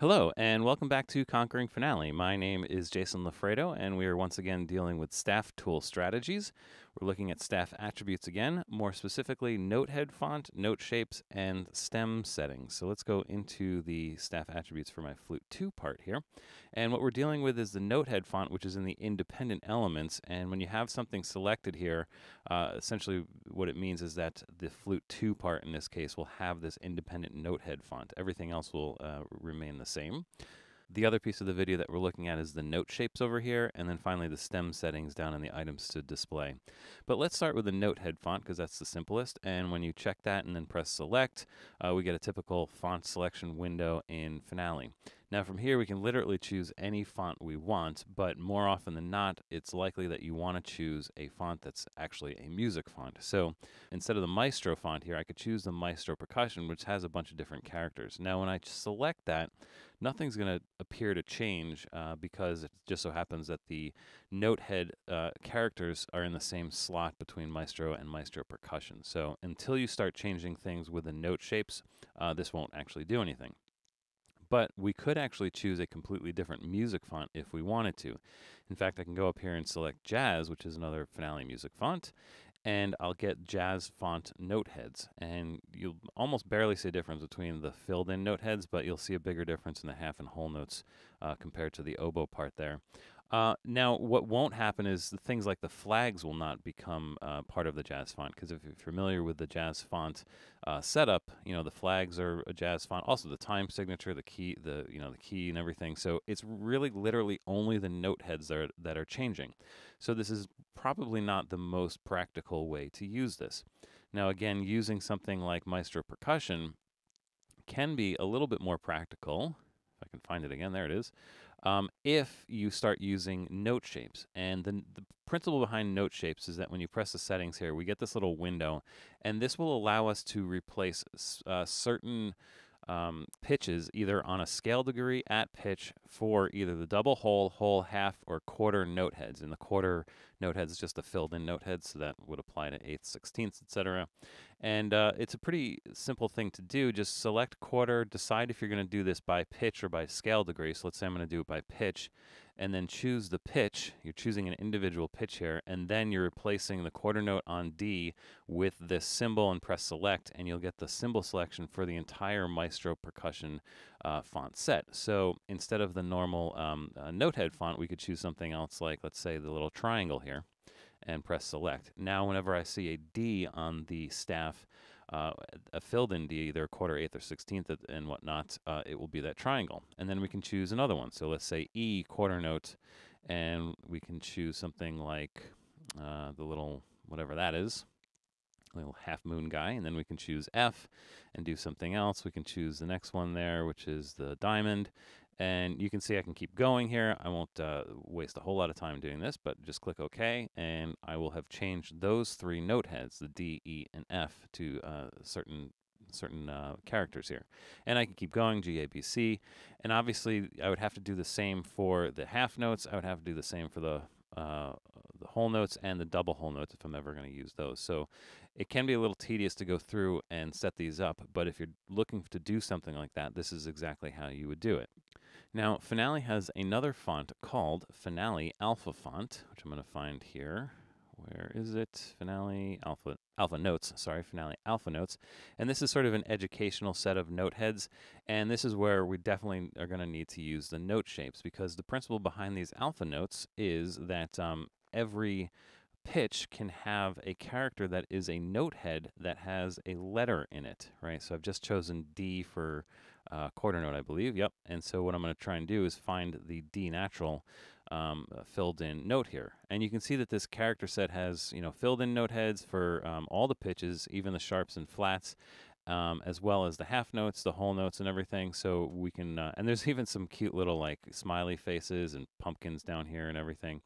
Hello, and welcome back to Conquering Finale. My name is Jason Lafredo, and we are once again dealing with staff tool strategies. We're looking at staff attributes again, more specifically note head font, note shapes, and stem settings. So let's go into the staff attributes for my Flute 2 part here. And what we're dealing with is the note head font, which is in the independent elements. And when you have something selected here, uh, essentially what it means is that the Flute 2 part in this case will have this independent note head font. Everything else will uh, remain the same. The other piece of the video that we're looking at is the note shapes over here, and then finally the stem settings down in the items to display. But let's start with the note head font because that's the simplest. And when you check that and then press select, uh, we get a typical font selection window in Finale. Now from here we can literally choose any font we want, but more often than not, it's likely that you want to choose a font that's actually a music font. So instead of the Maestro font here, I could choose the Maestro Percussion, which has a bunch of different characters. Now when I select that, nothing's going to appear to change uh, because it just so happens that the note head uh, characters are in the same slot between Maestro and Maestro Percussion. So until you start changing things with the note shapes, uh, this won't actually do anything. But we could actually choose a completely different music font if we wanted to. In fact, I can go up here and select Jazz, which is another Finale music font, and I'll get Jazz font note heads. And you'll almost barely see a difference between the filled in note heads, but you'll see a bigger difference in the half and whole notes uh, compared to the oboe part there. Uh, now, what won't happen is the things like the flags will not become uh, part of the Jazz font because if you're familiar with the Jazz font uh, setup, you know the flags are a Jazz font. Also, the time signature, the key, the you know the key and everything. So it's really literally only the note heads that are, that are changing. So this is probably not the most practical way to use this. Now, again, using something like Maestro Percussion can be a little bit more practical. If I can find it again, there it is um, if you start using note shapes. And the, the principle behind note shapes is that when you press the settings here, we get this little window, and this will allow us to replace uh, certain um, pitches either on a scale degree at pitch for either the double whole, whole, half, or quarter note heads. And the quarter note heads is just a filled in note head, so that would apply to eighths, sixteenths, etc. And uh, it's a pretty simple thing to do. Just select quarter, decide if you're going to do this by pitch or by scale degree. So let's say I'm going to do it by pitch, and then choose the pitch. You're choosing an individual pitch here, and then you're replacing the quarter note on D with this symbol and press select, and you'll get the symbol selection for the entire Maestro percussion uh, font set. So instead of the normal um, uh, notehead font, we could choose something else like, let's say, the little triangle here and press select. Now, whenever I see a D on the staff, uh, a filled in D, either quarter, eighth, or sixteenth, and whatnot, uh, it will be that triangle. And then we can choose another one. So let's say E, quarter note, and we can choose something like uh, the little whatever that is, little half moon guy. And then we can choose F and do something else. We can choose the next one there, which is the diamond. And you can see I can keep going here. I won't uh, waste a whole lot of time doing this, but just click OK, and I will have changed those three note heads, the D, E, and F, to uh, certain certain uh, characters here. And I can keep going, G, A, B, C. And obviously, I would have to do the same for the half notes. I would have to do the same for the uh, the whole notes and the double whole notes if I'm ever going to use those. So it can be a little tedious to go through and set these up, but if you're looking to do something like that, this is exactly how you would do it. Now, Finale has another font called Finale Alpha Font, which I'm going to find here. Where is it? Finale Alpha Alpha Notes, sorry, Finale Alpha Notes. And this is sort of an educational set of note heads, and this is where we definitely are going to need to use the note shapes because the principle behind these alpha notes is that um, every pitch can have a character that is a note head that has a letter in it, right? So I've just chosen D for uh, quarter note, I believe. Yep. And so what I'm going to try and do is find the D natural um, uh, filled in note here. And you can see that this character set has, you know, filled in note heads for um, all the pitches, even the sharps and flats. Um, as well as the half notes, the whole notes, and everything. So we can, uh, and there's even some cute little like smiley faces and pumpkins down here and everything.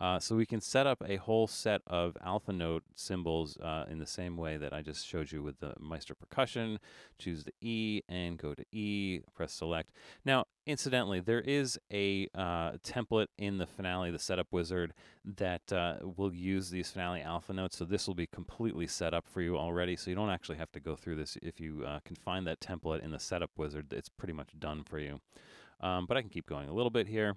Uh, so we can set up a whole set of alpha note symbols uh, in the same way that I just showed you with the Maestro percussion. Choose the E and go to E, press select. Now, incidentally, there is a uh, template in the Finale, the setup wizard, that uh, will use these Finale alpha notes. So this will be completely set up for you already. So you don't actually have to go through this. If you uh, can find that template in the setup wizard, it's pretty much done for you. Um, but I can keep going a little bit here.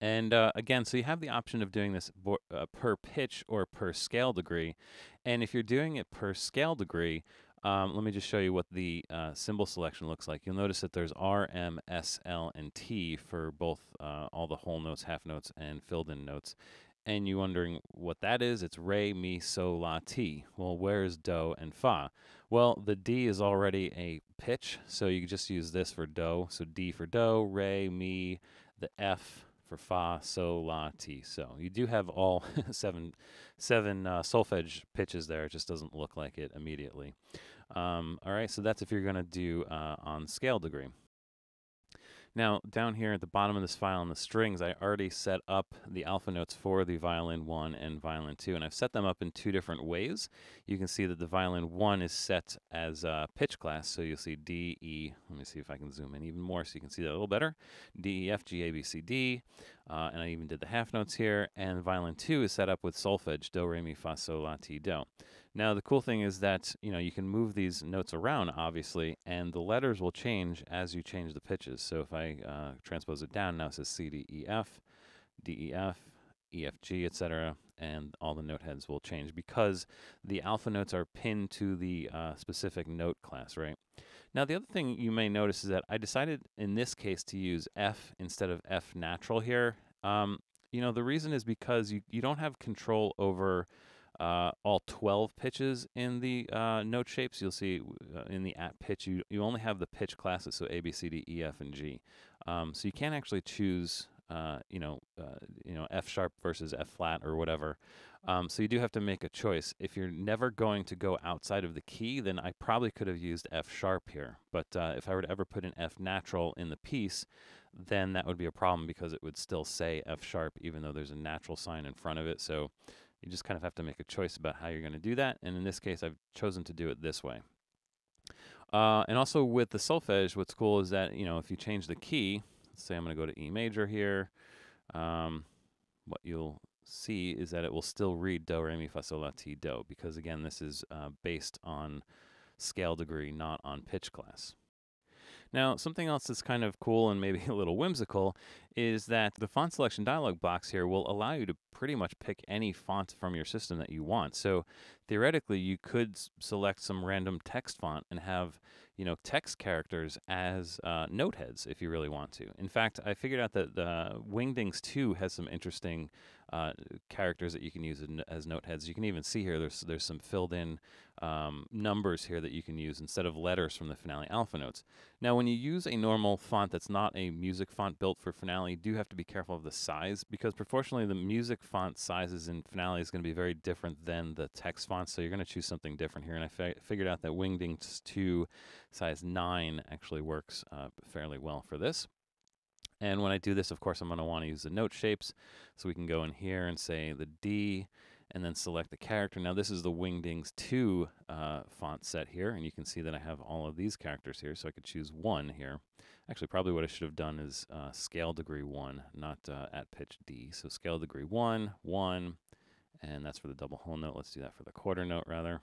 And uh, again, so you have the option of doing this bo- uh, per pitch or per scale degree. And if you're doing it per scale degree, um, let me just show you what the uh, symbol selection looks like. You'll notice that there's R, M, S, L, and T for both uh, all the whole notes, half notes, and filled in notes. And you're wondering what that is? It's Re, Mi, So, La, Ti. Well, where's Do and Fa? Well, the D is already a pitch, so you just use this for Do. So D for Do, Re, Mi, the F for Fa, So, La, Ti. So you do have all seven, seven uh, solfege pitches there. It just doesn't look like it immediately. Um, all right, so that's if you're going to do uh, on scale degree. Now, down here at the bottom of this file in the strings, I already set up the alpha notes for the violin 1 and violin 2, and I've set them up in two different ways. You can see that the violin 1 is set as a pitch class, so you'll see D, E, let me see if I can zoom in even more so you can see that a little better, D, E, F, G, A, B, C, D, uh, and I even did the half notes here, and violin 2 is set up with solfege, Do, Re, Mi, Fa, Sol, La, Ti, Do. Now the cool thing is that you know you can move these notes around obviously, and the letters will change as you change the pitches. So if I uh, transpose it down, now it says C D E F, D E F, E F G, etc., and all the note heads will change because the alpha notes are pinned to the uh, specific note class, right? Now the other thing you may notice is that I decided in this case to use F instead of F natural here. Um, you know the reason is because you you don't have control over uh, all 12 pitches in the uh, note shapes. You'll see uh, in the at pitch, you, you only have the pitch classes, so A, B, C, D, E, F, and G. Um, so you can't actually choose, uh, you know, uh, you know, F sharp versus F flat or whatever. Um, so you do have to make a choice. If you're never going to go outside of the key, then I probably could have used F sharp here. But uh, if I were to ever put an F natural in the piece, then that would be a problem because it would still say F sharp even though there's a natural sign in front of it. So you just kind of have to make a choice about how you're going to do that. And in this case, I've chosen to do it this way. Uh, and also with the solfege, what's cool is that, you know, if you change the key, say I'm going to go to E major here, um, what you'll see is that it will still read do, re, mi, fa, sol, la, ti, do, because again, this is uh, based on scale degree, not on pitch class. Now, something else that's kind of cool and maybe a little whimsical is that the font selection dialog box here will allow you to pretty much pick any font from your system that you want. So theoretically, you could select some random text font and have you know text characters as uh, note heads if you really want to. In fact, I figured out that the Wingdings 2 has some interesting uh, characters that you can use as note heads. You can even see here there's there's some filled in um, numbers here that you can use instead of letters from the Finale alpha notes. Now, when you use a normal font that's not a music font built for Finale, you do have to be careful of the size because proportionally the music font sizes in Finale is going to be very different than the text font. So you're going to choose something different here. And I fi figured out that Wingdings 2 size 9 actually works uh, fairly well for this. And when I do this, of course, I'm going to want to use the note shapes. So we can go in here and say the D and then select the character. Now this is the Wingdings 2 uh, font set here, and you can see that I have all of these characters here, so I could choose one here. Actually, probably what I should have done is uh, scale degree 1, not uh, at pitch D. So scale degree 1, 1, and that's for the double whole note. Let's do that for the quarter note, rather.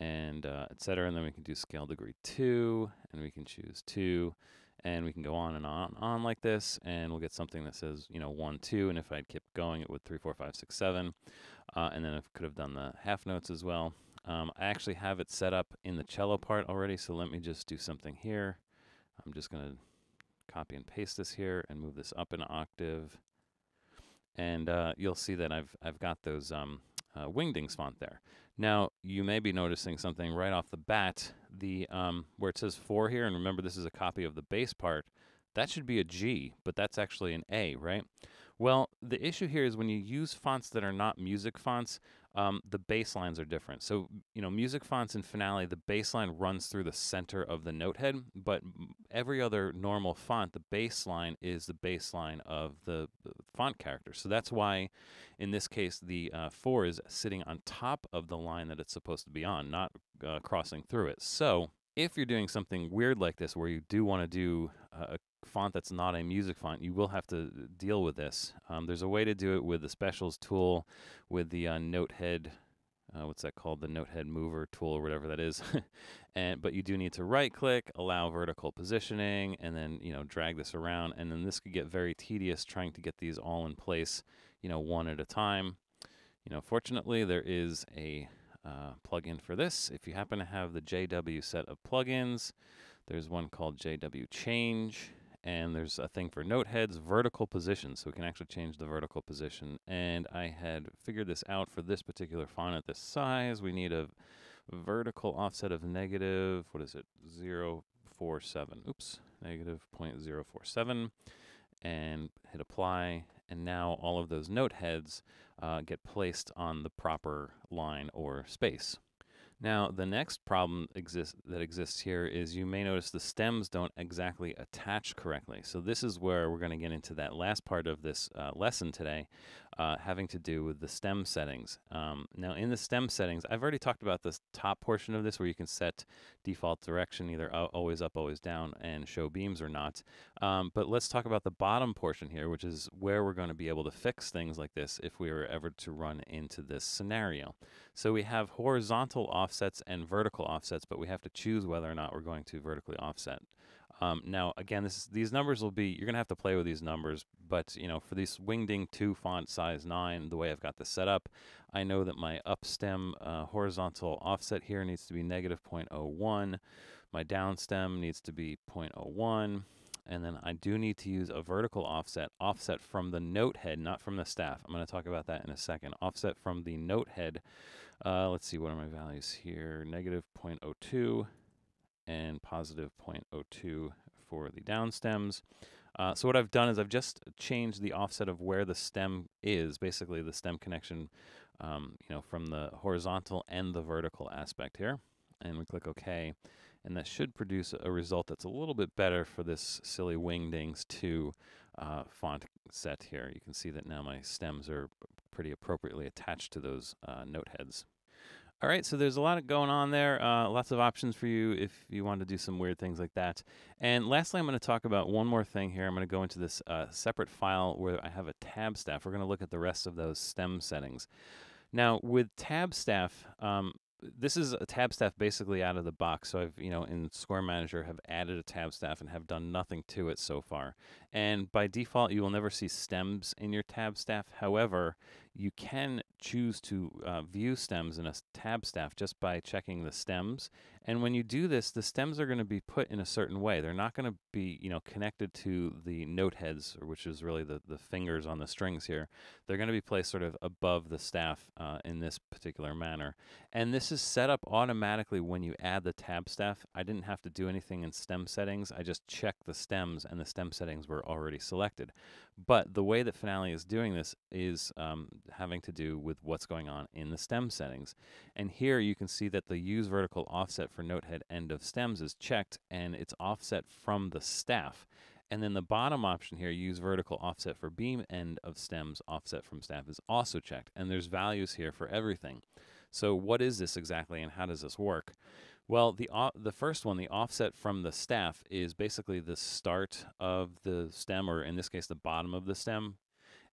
And uh, etc. And then we can do scale degree 2, and we can choose 2 and we can go on and on and on like this and we'll get something that says you know one two and if I'd kept going it would three four five six seven. Uh, and then I could have done the half notes as well. Um, I actually have it set up in the cello part already so let me just do something here. I'm just gonna copy and paste this here and move this up an octave. And uh, you'll see that I've I've got those um, uh, Wingdings font there now, you may be noticing something right off the bat. The um, Where it says 4 here, and remember this is a copy of the bass part, that should be a G, but that's actually an A, right? Well, the issue here is when you use fonts that are not music fonts, um, the baselines are different. So, you know, music fonts in Finale, the baseline runs through the center of the note head, but every other normal font, the baseline is the baseline of the, font character. So that's why, in this case, the uh, 4 is sitting on top of the line that it's supposed to be on, not uh, crossing through it. So, if you're doing something weird like this, where you do want to do a font that's not a music font, you will have to deal with this. Um, there's a way to do it with the specials tool with the uh, note head uh, what's that called? The note head mover tool or whatever that is. and but you do need to right click, allow vertical positioning, and then you know drag this around. And then this could get very tedious trying to get these all in place, you know, one at a time. You know, fortunately there is a uh, plugin for this. If you happen to have the JW set of plugins, there's one called JW Change and there's a thing for note heads vertical position so we can actually change the vertical position. And I had figured this out for this particular font at this size. We need a vertical offset of negative what is it? 047 oops negative 0.047 and hit apply. And now all of those note heads uh, get placed on the proper line or space now, the next problem exist, that exists here is you may notice the stems don't exactly attach correctly. So this is where we're going to get into that last part of this uh, lesson today, uh, having to do with the stem settings. Um, now, in the stem settings, I've already talked about this top portion of this where you can set default direction, either always up, always down, and show beams or not. Um, but let's talk about the bottom portion here, which is where we're going to be able to fix things like this if we were ever to run into this scenario. So we have horizontal offsets and vertical offsets, but we have to choose whether or not we're going to vertically offset. Um, now, again, this, these numbers will be, you're going to have to play with these numbers, but, you know, for this Wingding 2 font size 9, the way I've got this set up, I know that my up stem uh, horizontal offset here needs to be negative 0.01, my down stem needs to be 0.01, and then I do need to use a vertical offset, offset from the note head, not from the staff. I'm going to talk about that in a second. Offset from the note head uh, let's see, what are my values here? Negative 0.02 and positive 0.02 for the down stems. Uh, so what I've done is I've just changed the offset of where the stem is, basically the stem connection, um, you know, from the horizontal and the vertical aspect here. And we click OK. And that should produce a result that's a little bit better for this silly Wingdings 2 uh, font set here. You can see that now my stems are pretty appropriately attached to those uh, note heads. All right, so there's a lot of going on there. Uh, lots of options for you if you want to do some weird things like that. And lastly, I'm going to talk about one more thing here. I'm going to go into this uh, separate file where I have a tab staff. We're going to look at the rest of those stem settings. Now, with tab staff, um, this is a tab staff basically out of the box. So I've, you know, in Score Manager have added a tab staff and have done nothing to it so far. And by default, you will never see stems in your tab staff. However, you can choose to uh, view stems in a tab staff just by checking the stems. And when you do this, the stems are going to be put in a certain way. They're not going to be, you know, connected to the note heads, which is really the, the fingers on the strings here. They're going to be placed sort of above the staff uh, in this particular manner. And this is set up automatically when you add the tab staff. I didn't have to do anything in stem settings. I just checked the stems and the stem settings were already selected. But the way that Finale is doing this is um, having to do with what's going on in the stem settings. And here you can see that the use vertical offset for note head end of stems is checked and it's offset from the staff. And then the bottom option here, use vertical offset for beam end of stems, offset from staff is also checked. And there's values here for everything. So what is this exactly and how does this work? Well, the uh, the first one, the offset from the staff, is basically the start of the stem, or in this case, the bottom of the stem.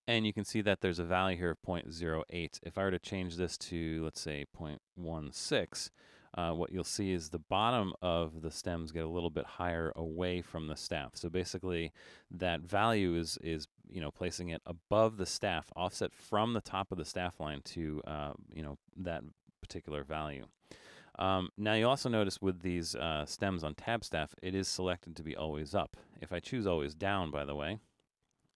And you can see that there's a value here of 0.08. If I were to change this to, let's say, 0.16, uh, what you'll see is the bottom of the stems get a little bit higher away from the staff. So basically, that value is is you know placing it above the staff, offset from the top of the staff line to uh, you know that particular value. Um, now you also notice with these uh, stems on tab staff, it is selected to be always up. If I choose always down, by the way,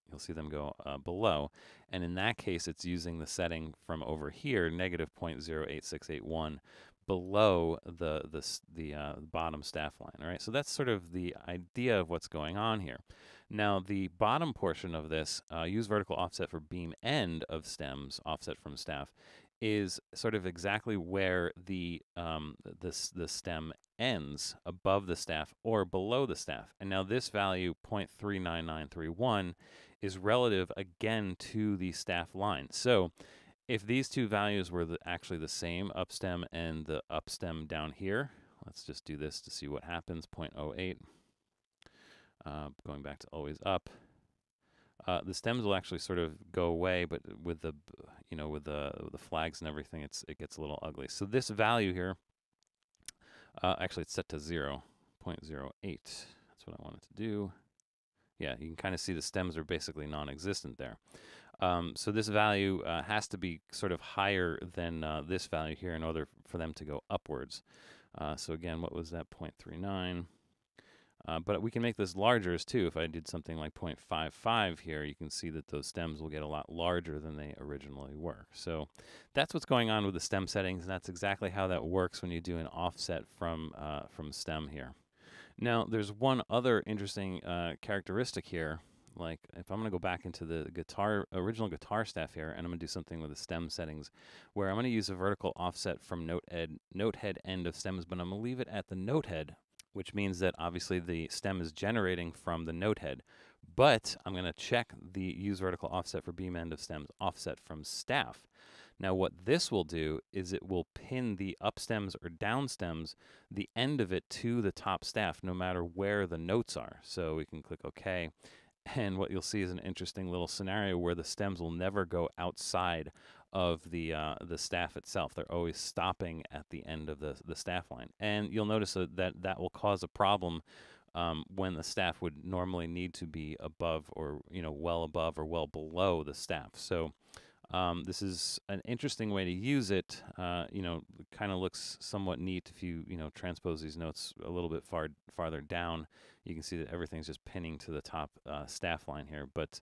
you'll see them go uh, below. And in that case, it's using the setting from over here, negative 0.08681, below the the, the uh, bottom staff line. All right, so that's sort of the idea of what's going on here. Now, the bottom portion of this, uh, use vertical offset for beam end of stems, offset from staff, is sort of exactly where the um, this the stem ends above the staff or below the staff. And now this value 0.39931 is relative again to the staff line. So if these two values were the, actually the same up stem and the up stem down here, let's just do this to see what happens. 0.08, uh, going back to always up, uh, the stems will actually sort of go away, but with the you know with the with the flags and everything, it's it gets a little ugly. So this value here, uh, actually it's set to 0, 0.08. That's what I wanted to do. Yeah, you can kind of see the stems are basically non-existent there. Um, so this value uh, has to be sort of higher than uh, this value here in order for them to go upwards. Uh, so again, what was that 0.39? Uh, but we can make this larger as too. If I did something like 0.55 here, you can see that those stems will get a lot larger than they originally were. So that's what's going on with the stem settings, and that's exactly how that works when you do an offset from, uh, from stem here. Now, there's one other interesting uh, characteristic here. Like, if I'm going to go back into the guitar, original guitar staff here, and I'm going to do something with the stem settings, where I'm going to use a vertical offset from note, ed, note head end of stems, but I'm going to leave it at the note head which means that obviously the stem is generating from the note head. But I'm going to check the use vertical offset for beam end of stems offset from staff. Now what this will do is it will pin the up stems or down stems, the end of it to the top staff no matter where the notes are. So we can click OK. And what you'll see is an interesting little scenario where the stems will never go outside of the uh, the staff itself. They're always stopping at the end of the the staff line, and you'll notice that that will cause a problem um, when the staff would normally need to be above or you know well above or well below the staff. So. Um, this is an interesting way to use it. Uh, you know, kind of looks somewhat neat if you you know transpose these notes a little bit far farther down. You can see that everything's just pinning to the top uh, staff line here, but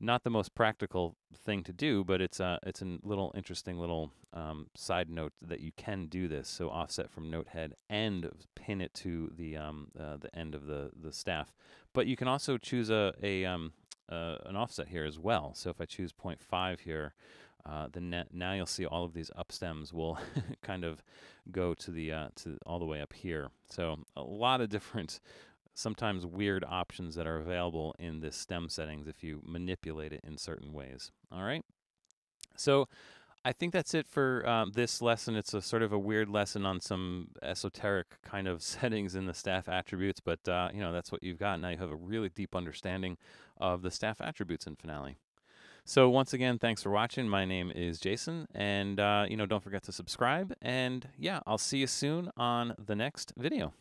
not the most practical thing to do, but it's a it's a little interesting little um, side note that you can do this. So offset from note head and pin it to the um, uh, the end of the the staff. But you can also choose a a um, uh, an offset here as well. So if I choose 0.5 here, uh, then now you'll see all of these up stems will kind of go to the uh, to all the way up here. So a lot of different sometimes weird options that are available in this stem settings if you manipulate it in certain ways. All right. So I think that's it for um, this lesson. It's a sort of a weird lesson on some esoteric kind of settings in the staff attributes, but uh, you know that's what you've got. Now you have a really deep understanding of the staff attributes in Finale. So once again, thanks for watching. My name is Jason, and uh, you know don't forget to subscribe. And yeah, I'll see you soon on the next video.